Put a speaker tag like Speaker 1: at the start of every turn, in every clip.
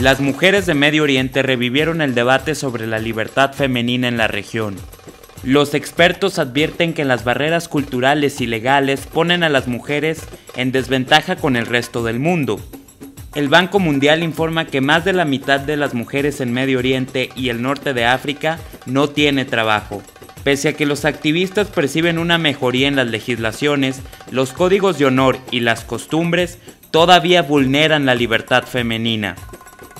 Speaker 1: las mujeres de Medio Oriente revivieron el debate sobre la libertad femenina en la región. Los expertos advierten que las barreras culturales y legales ponen a las mujeres en desventaja con el resto del mundo. El Banco Mundial informa que más de la mitad de las mujeres en Medio Oriente y el norte de África no tiene trabajo. Pese a que los activistas perciben una mejoría en las legislaciones, los códigos de honor y las costumbres todavía vulneran la libertad femenina.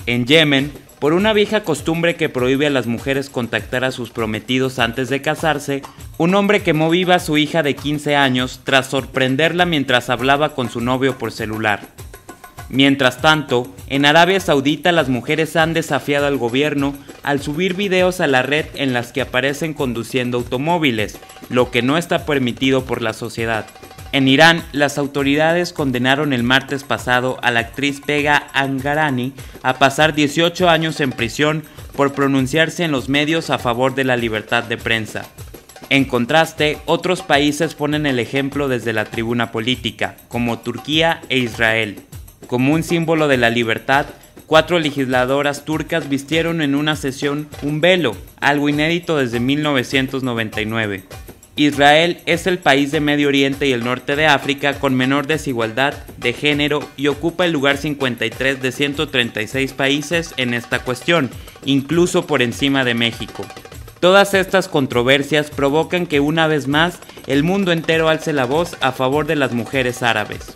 Speaker 1: En Yemen, por una vieja costumbre que prohíbe a las mujeres contactar a sus prometidos antes de casarse, un hombre quemó viva a su hija de 15 años tras sorprenderla mientras hablaba con su novio por celular. Mientras tanto, en Arabia Saudita las mujeres han desafiado al gobierno al subir videos a la red en las que aparecen conduciendo automóviles, lo que no está permitido por la sociedad. En Irán, las autoridades condenaron el martes pasado a la actriz Pega Angarani a pasar 18 años en prisión por pronunciarse en los medios a favor de la libertad de prensa. En contraste, otros países ponen el ejemplo desde la tribuna política, como Turquía e Israel. Como un símbolo de la libertad, cuatro legisladoras turcas vistieron en una sesión un velo, algo inédito desde 1999. Israel es el país de Medio Oriente y el norte de África con menor desigualdad de género y ocupa el lugar 53 de 136 países en esta cuestión, incluso por encima de México. Todas estas controversias provocan que una vez más el mundo entero alce la voz a favor de las mujeres árabes.